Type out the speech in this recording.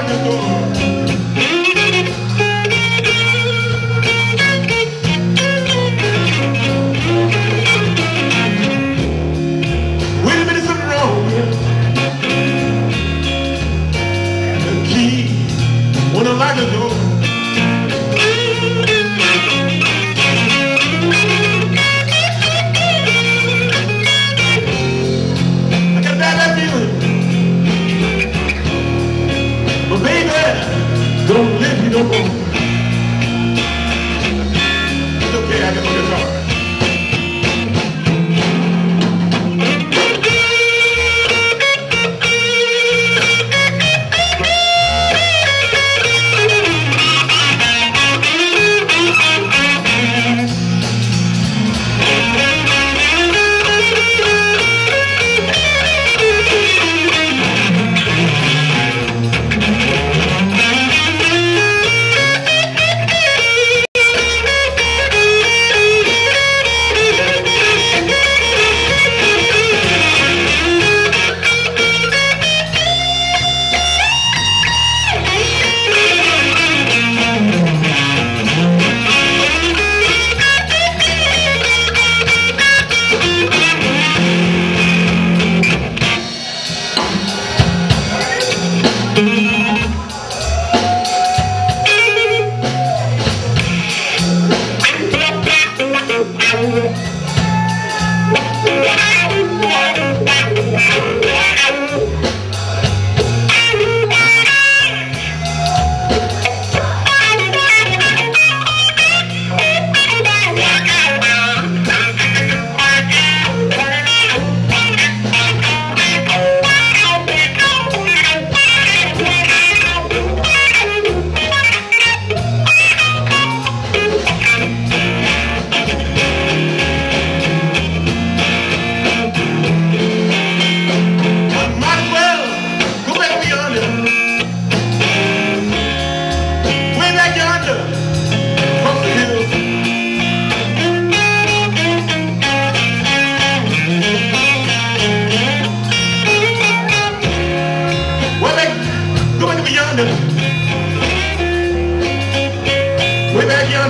Salvador. Don't let não. Thank you.